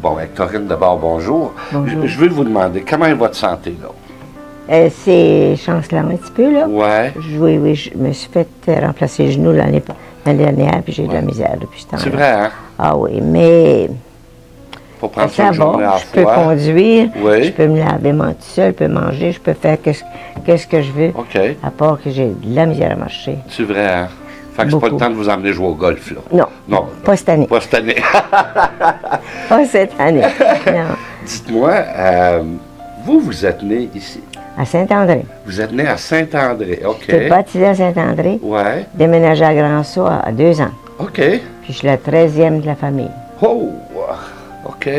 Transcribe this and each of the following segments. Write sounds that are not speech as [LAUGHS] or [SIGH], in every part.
Bon, avec Corinne, d'abord, bonjour. Bonjour. Je, je veux vous demander, comment est votre santé, là? Euh, c'est chancelant un petit peu, là. Ouais. Je- Oui, oui, je me suis fait euh, remplacer les genoux l'année l'année dernière, puis j'ai eu de la misère depuis ce temps-là. C'est vrai, hein? Ah oui, mais Faut prendre ça va. à Je peux fois. conduire, Oui. je peux me laver mon tout seul, je peux manger, je peux faire qu'est-ce qu'est-ce que je veux, OK. à part que j'ai de la misère à marcher. C'est vrai, hein? Fait que c'est pas le temps de vous emmener jouer au golf, là. Non, Non. pas cette année. Pas cette année. [LAUGHS] Pas cette année. non. Dites-moi, euh, vous, vous êtes né ici. À Saint-André. Vous êtes né à Saint-André. OK. J'étais baptisée à Saint-André, Ouais. déménagé à Grand-Sault à deux ans. OK. Puis je suis la treizième de la famille. Oh! OK.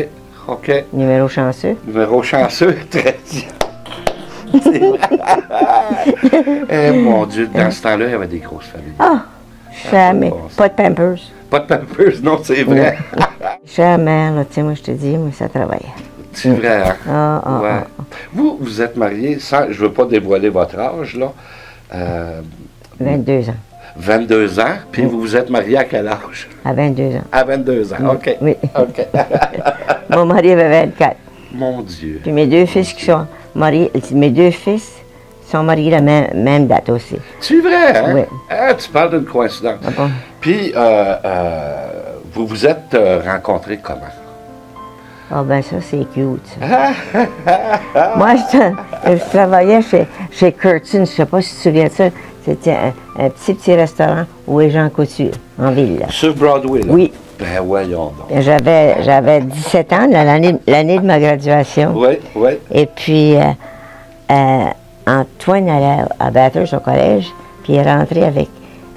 OK. Numéro chanceux. Numéro chanceux, [LAUGHS] très bien. C'est vrai. [LAUGHS] eh mon Dieu, dans ce temps-là, il y avait des grosses familles. Ah! Jamais. Pas de Pampers. Pas de pampers, non, c'est vrai. Jamais, là, tu sais, moi, je te dis, moi, ça travaille. c'est vrai, hein? Ah, ah, Ouais. ah. Vous, vous êtes marié, sans, je ne veux pas dévoiler votre âge, là. Euh, 22 ans. 22 ans, puis vous vous êtes marié à quel âge? À 22 ans. À 22 ans, OK. Oui. OK. [LAUGHS] Mon mari avait 24. Mon Dieu. Puis mes deux fils qui sont mariés, mes deux fils sont mariés la même, même date aussi. C'est vrai, hein? Oui. Ah, tu parles d'une coïncidence. Ah bon? Puis, euh, euh, vous vous êtes euh, rencontrés comment? Ah ben ça, c'est cute. ça. [LAUGHS] Moi, je, je travaillais chez, chez Curtin, je sais pas si tu te souviens de ça. C'était un, un petit, petit restaurant où est Jean Couture, en ville. là. Sur Broadway, là? Oui. Ben voyons donc. J'avais, j'avais 17 ans, l'année, l'année de ma graduation. Oui, oui. Et puis, euh, euh, Antoine allait à Bathurst au collège, puis il est rentré avec,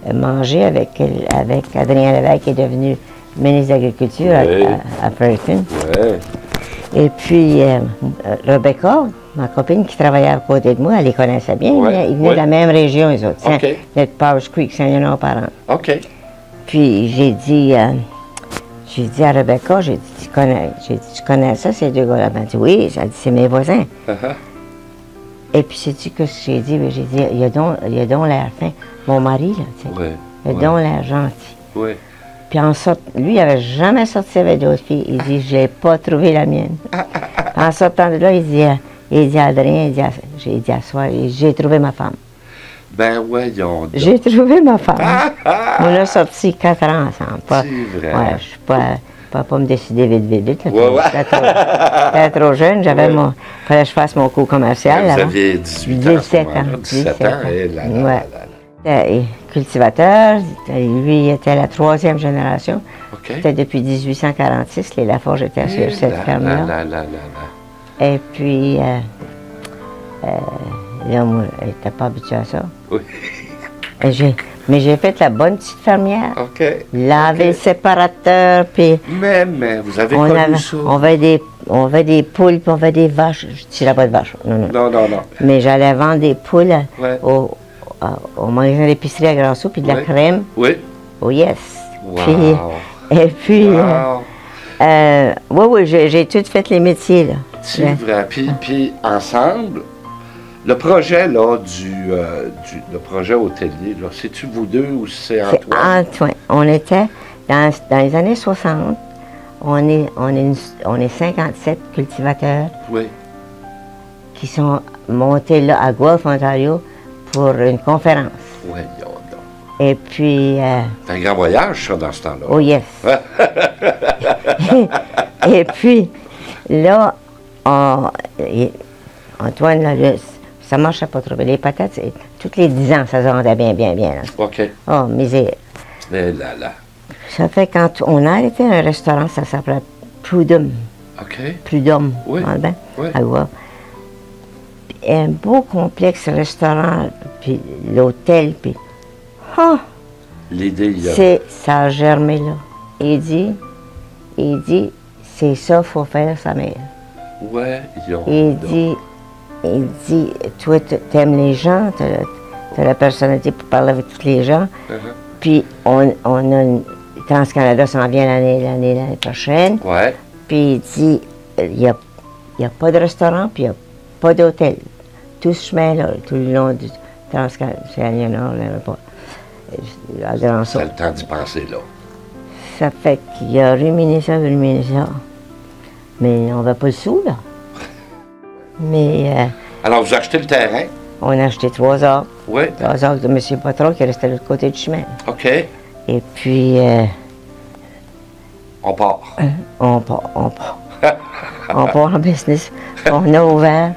euh, manger avec, avec Adrien Lévesque, qui est devenu ministre de l'Agriculture à- Oui. à, à. Oui. Et puis, euh, euh, Rebecca, ma copine qui travaillait à côté de moi, elle les connaissait bien. Ils venaient- de la même région, les autres. Saint- OK. ils venaient de Powers Creek, Saint-Léonard parent. OK. Puis j'ai dit, euh, j'ai dit à Rebecca, j'ai dit, tu connais, dit, tu connais ça, ces deux gars-là? Elle m'a dit, oui, j'ai dit, c'est mes voisins. Uh-huh. Et puis sais-tu que j'ai dit? Ben, J'ai dit, il a donc, il a donc l'air fin. Mon mari, là, tu sais, il a oui, donc l'air gentil. Oui. Puis en sortant, lui, il n'avait jamais sorti avec d'autres filles. Il dit, je n'ai pas trouvé la mienne. en sortant de là, il dit, il dit à Adrien, il dit, à- j'ai dit à dit, j'ai trouvé ma femme. Ben voyons. J'ai trouvé ma femme. [LAUGHS] On a sorti quatre ans ensemble. C'est vrai. Ouais, je suis pas, pas, pas me décider vite, vite, vite. Ouais, ouais. J'étais trop, trop jeune. J'avais Ouais. mon, fallait que je fasse mon cours commercial. Vous aviez 18 ans. à ce 17 ans. moment-là. 17 ans. Et là, là, Ouais. là, là, là. Et cultivateur. Lui, il était la troisième génération. OK. C'était depuis 1846. Les Laforge étaient sur cette là, ferme-là. là, là, là, là, là. Et puis, euh, euh, là, moi, pas habituée à ça. Oui. Et j'ai- mais j'ai fait la bonne petite fermière. OK. Laver le séparateur, puis Mais, mais, vous avez on, connu avait, ça. on avait des on avait des poules, puis on avait des vaches. Je tirais pas de vaches, non, non. Non, non, non. Mais j'allais vendre des poules Ouais. au, à- au magasin d'épicerie à Grasso, puis de la crème. Oui. Oh yes. Wow. Puis, et puis, Wow. euh, oui, oui, j'ai, tout fait les métiers, là. C'est vrai. Puis, puis ensemble, le projet là du, euh, du le projet hôtelier, là, c'est-tu vous deux ou c'est Antoine? Antoine. On était, dans, dans les années 60, on est, on est, une- on est 57 cultivateurs Oui. qui sont montés là à Guelph, Ontario, pour une conférence. Donc. Et puis, euh, C'est un grand voyage, ça, dans ce temps-là. oh yes. [LAUGHS] [LAUGHS] et puis, là, on- Antoine, là, le- ça ne marchait pas trop. Les patates, toutes les 10 ans, ça se vendait bien, bien, bien. là. OK. Oh, misère. Et là, là. Ça fait quand on a arrêté un restaurant, ça s'appelait Prud'homme. OK. Prud'homme, Oui, le bain, oui. Puis Un beau complexe restaurant, puis l'hôtel, puis... Ah! L'idée, il y a. C'est, ça a germé là. Il dit, il dit, c'est ça qu'il faut faire sa mère. Ouais. Il dit, il dit, toi, t'aimes les gens, t'as, la- t'as la personnalité pour parler avec tous les gens. Uh-huh. Puis on, on a une, Trans-Canada s'en vient l'année, l'année, l'année prochaine. Ouais. Puis il dit, il n'y a, y a pas de restaurant, puis il n'y a pas d'hôtel. Tout ce chemin-là, tout le long du Trans-Canada, c'est à Léonard, là, pas. euh, À C'est le temps d'y penser, là. Ça fait qu'il a ruminé ça, ruminé ça. Mais on va pas le sou, là. Mais euh, Alors, vous achetez le terrain? on a acheté trois arbres. Oui. Trois arbres de M. Patron qui restait de l'autre côté du chemin. OK. Et puis, euh, On part. on part, on part. [LAUGHS] on part en business. On a ouvert,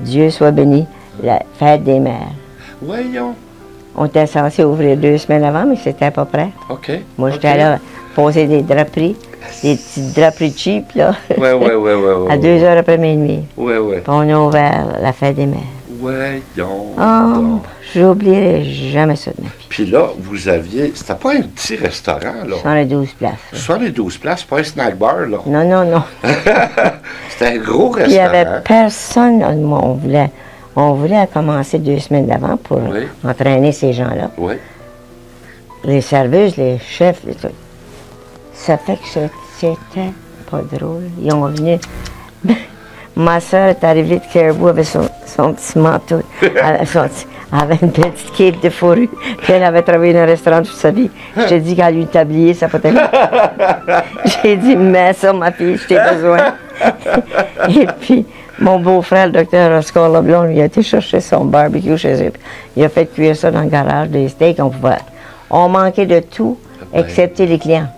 Dieu soit béni, la fête des mères. Voyons. On était censé ouvrir deux semaines avant, mais c'était pas prêt. OK. Moi, j'étais OK. là, poser des draperies, des petites draperies cheap, là. Oui, oui, oui, oui. oui, [LAUGHS] à deux heures après minuit. Oui, oui. Puis on a ouvert la fête des mères. Voyons. Oh, donc. j'oublierai jamais ça de ma vie. Puis là, vous aviez. C'était pas un petit restaurant, là. 112 places. Les 12 places, pas un snack bar, là. Non, non, non. [LAUGHS] C'était un gros Puis il n'y restaurant. avait personne. Moi, on voulait, on voulait commencer deux semaines d'avant pour Oui. entraîner ces gens-là. Oui. Les serveuses, les chefs, les trucs. Ça fait que c'était pas drôle. Ils ont venu. [LAUGHS] Ma soeur est arrivée de Caribou avec son, son petit manteau. [LAUGHS] Son avait une petite cape de fourrure. Puis elle avait travaillé dans un restaurant toute sa vie. J'ai dit qu'elle a eu un tablier, ça peut être. [LAUGHS] J'ai dit, mets ça, ma fille, je t'ai besoin. Et puis, mon beau-frère, le docteur Oscar Leblond, lui a été chercher son barbecue chez eux. Il a fait cuire ça dans le garage des steaks. On, pouvait, on manquait de tout, excepté les clients.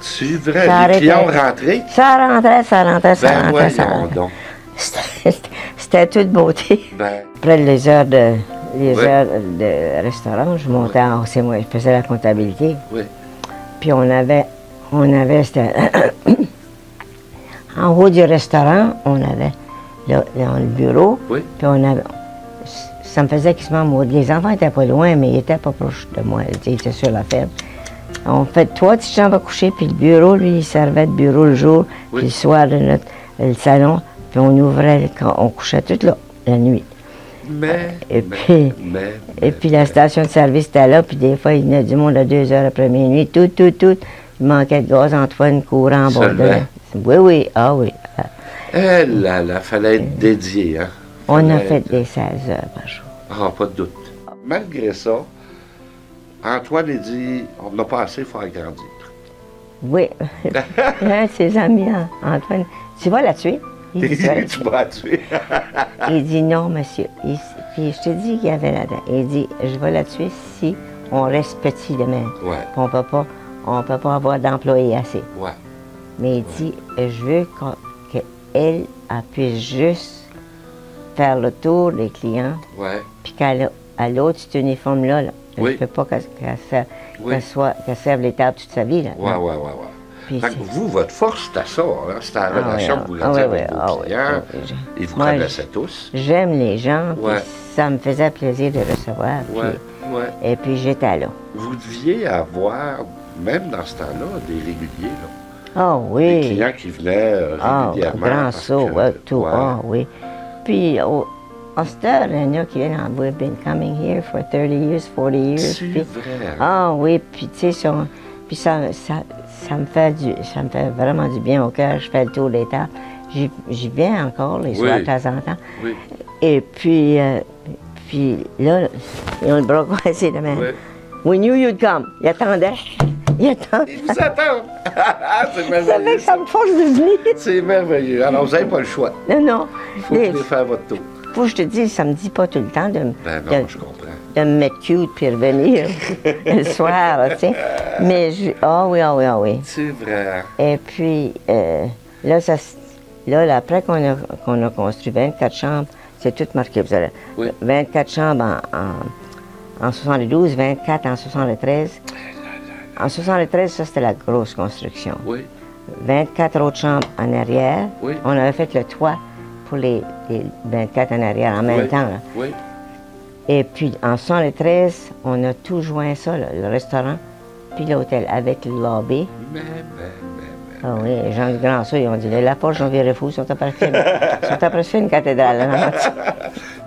C'est vrai, Ça les clients rentrés. Ça rentrait, ça rentrait, ça Ben rentrait, ça rentrait. C'était toute beauté. Ben, Après les heures de, les Oui. heures de restaurant, je montais en, c'est moi, je faisais la comptabilité. oui. Puis on avait, on avait, c'était [COUGHS] en haut du restaurant, on avait le, le- le bureau. Oui. Puis on avait, ça me faisait quasiment mourir. Les enfants étaient pas loin, mais ils n'étaient pas proches de moi. Ils étaient sur la ferme. On fait trois petites chambres à coucher, puis le bureau, lui, il servait de bureau le jour, Oui. puis le soir, de notre, le salon, puis on ouvrait, quand on couchait toute la, la nuit. Mais, Et mais, puis- mais, Et puis la station de service était là, puis des fois, il venait du monde à deux heures après minuit, tout, tout, tout. Il manquait de gaz, Antoine courant en bord de Seulement. Oui, oui, ah oui. Eh là là, fallait être dédié, hein. On a fait des 16 heures par jour. Ah, pas de doute. Malgré ça, Antoine a dit on n'a pas assez, il faut agrandir. Oui. Un de ses amis, hein, Antoine, tu vas la tuer? Il dit, Tu vas la [LAUGHS] tu m'as tué. [LAUGHS] Il dit non, monsieur. Il- puis je te dis qu'il y avait là-dedans. Il dit, je vais la tuer si on reste petit demain. Ouais, On peut pas, on peut pas avoir d'employés assez. ouais. Mais il dit, je veux qu'elle elle puisse juste faire le tour des clients, Ouais, puis qu'elle a- elle a cet uniforme-là. Là. Oui. Je ne peux pas qu'elle serve, Oui. qu'elle serve les tables toute sa vie. Là. ouais, ouais, ouais, ouais. Puis Fait que c'est- vous, votre force, c'était ça, hein? C'était la Ah oui, relation ah, que vous ah aviez oui, avec oui, vos ah oui, clients. ah oui, Ils vous moi, connaissaient tous. J'aime les gens, puis Ouais. ça me faisait plaisir de recevoir. puis- Ouais, ouais. et puis j'étais là. Vous deviez avoir, même dans ce temps-là, des réguliers, là. Ah Des oui. clients qui venaient euh, Ah, régulièrement. grand parce saut, tout. Ah oui. Puis, au heure, il y en a qui viennent, we've been coming here for 30 years, 40 years. Puis- vrai. Ah oui, puis tu sais, ça, puis ça, ça, ça me fait du, ça me fait vraiment du bien au cœur. Je fais le tour des tables. J'y viens encore les Oui. soirs de temps en temps. Oui, Et puis, euh, puis là, ils ont le bras [LAUGHS] coincé de même. oui. We knew you'd come. Ils attendaient. [LAUGHS] Ils attendaient. Ils vous attendent. [LAUGHS] c'est Ça merveilleux. que ça me force de venir. C'est merveilleux. Alors, vous n'avez pas le choix. Non, non. Il faut Les- venir faire votre tour. Je te dise, ça me dit pas tout le temps de, Ben non, de- je comprends. de me mettre cute puis revenir [LAUGHS] le soir, là, tu sais. Mais je, ah oui, ah oui, ah oui. C'est vrai. Et puis, euh, là, ça, là, après qu'on a, construit 24 chambres, c'est tout marqué, vous allez. Oui. 24 chambres en, en, en 72, 24 en 73. En 73, ça, c'était la grosse construction. Oui, 24 autres chambres en arrière. Oui. On avait fait le toit pour les, les 24 en arrière en même oui. temps. là. Oui, Et puis en 73, on a tout joint ça, là, le restaurant, puis l'hôtel, avec le lobby. mais, mais, mais, Ah oui, les gens du Grand ils ont dit, les Laforge ont viré fou, ils sont faire une, ils sont après faire une cathédrale. là, [LAUGHS]